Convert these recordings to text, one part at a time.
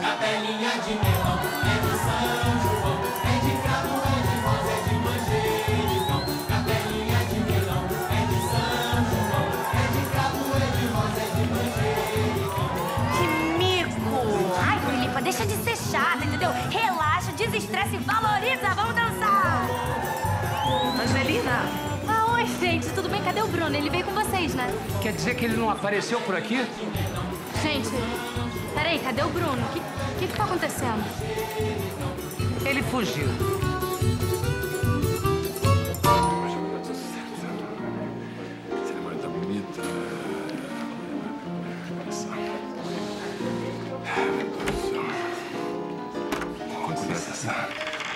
Capelinha de melão é de São João, é de cravo, é de rosa, é de manjericão. Capelinha de melão é de São João, é de cravo, é de rosa, é de manjericão. Que mico! Ai, Filipa, deixa de ser chata, entendeu? Relaxa, desestressa e valoriza. Vamos dançar! Angelina, Ah, oi, gente. Tudo bem? Cadê o Bruno? Ele veio com vocês, né? Quer dizer que ele não apareceu por aqui? Gente, peraí, cadê o Bruno? O que, que que tá acontecendo? ele fugiu. Tá.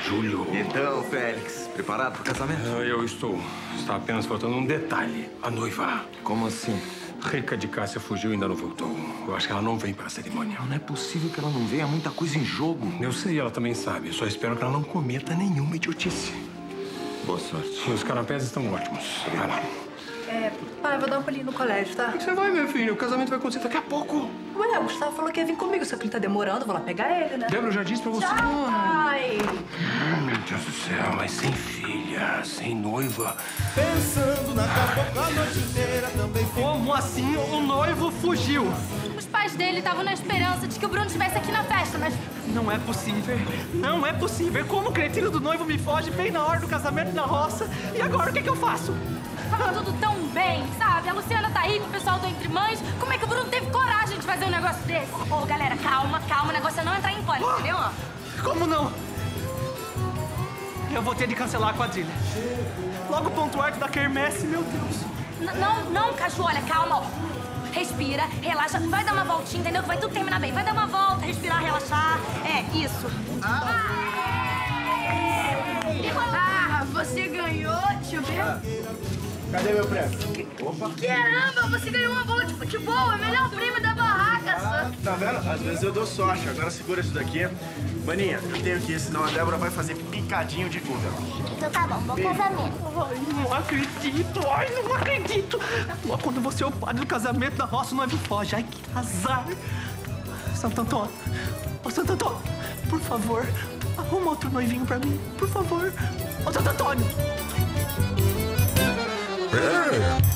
Júlio. Então, Félix, preparado pro casamento? Eu estou. Está apenas faltando um detalhe. A noiva. Como assim? Rica de Cássia fugiu e ainda não voltou. Eu acho que ela não vem para a cerimônia. Não é possível que ela não venha, muita coisa em jogo. Eu sei, ela também sabe. Só espero que ela não cometa nenhuma idiotice. Boa sorte. Os canapés estão ótimos. Vai lá. É, pai, vou dar um pulinho no colégio, tá? Você vai, meu filho. O casamento vai acontecer daqui a pouco. Ué, o Gustavo falou que ia vir comigo, só que ele tá demorando, vou lá pegar ele, né? Débora, eu já disse pra você. Ai! Ai, meu Deus do céu, mas sem filha, sem noiva. Pensando na cabocla a noite inteira também Como assim o noivo fugiu? Pais dele estavam na esperança de que o Bruno estivesse aqui na festa, mas Não é possível. Não é possível. Como o cretino do noivo me foge bem na hora do casamento na roça? E agora o que, que eu faço? tava tudo tão bem, sabe? A Luciana tá aí com o pessoal do Entre Mães. Como é que o Bruno teve coragem de fazer um negócio desse? Ô, galera, calma, calma. O negócio é não entrar em pânico, entendeu? Como não? Eu vou ter de cancelar a quadrilha. Logo ponto alto da quermesse, meu Deus. N- não, não, Caju, olha, calma. Respira, relaxa, vai dar uma voltinha, entendeu? Que vai tudo terminar bem. Vai dar uma volta, respirar, relaxar. É, isso. Ah, você ganhou, deixa eu ver. Cadê meu prêmio? Caramba, você ganhou uma bola de futebol, é o melhor prêmio da barraca, só. Tá vendo? Às vezes eu dou sorte. Agora segura isso daqui. Maninha, eu tenho que ir, senão a Débora vai fazer picadinho de guga. Então tá bom, bom casamento. Não acredito. Ai, não acredito. Quando você é o padre do casamento da roça, o noivo foge. Ai, que azar. Santo Antônio. Ô, Santo Antônio, por favor, arruma outro noivinho pra mim. Por favor. Ô, Santo Antônio.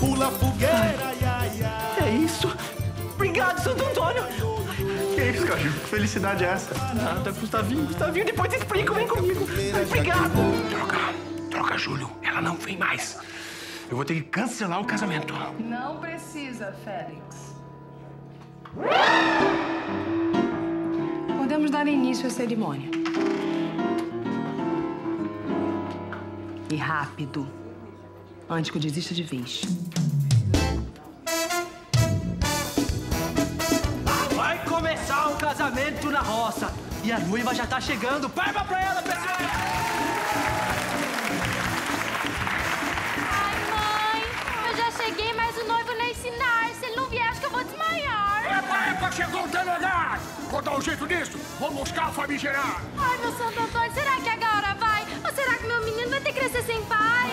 Pula fogueira, ia, ia. É isso. Obrigado, Santo Antônio. Que isso, Caju? Que felicidade é essa? Nada, Gustavinho, Gustavinho, depois explica, vem comigo. Obrigado. Troca, troca, Júlio. Ela não vem mais. Eu vou ter que cancelar o casamento. Não precisa, Félix. Podemos dar início à cerimônia. E rápido. Antes que eu desista de vez. Vai começar o casamento na roça. E a noiva já tá chegando. Palma pra ela, pessoal. Vou dar um jeito nisso! Vou buscar o famigerado! Ai, meu Santo Antônio, será que agora vai? Ou será que meu menino vai ter que crescer sem pai?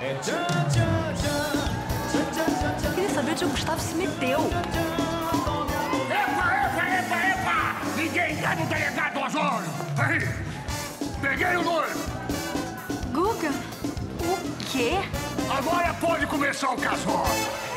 É tchan, tchan, tchan. Tchan, tchan, tchan, tchan. Queria saber onde o Gustavo se meteu. Epa, epa, epa, epa! Ninguém dá no delegado Osório! Aí! Peguei o noivo! Guga? O quê? Agora pode começar o casório!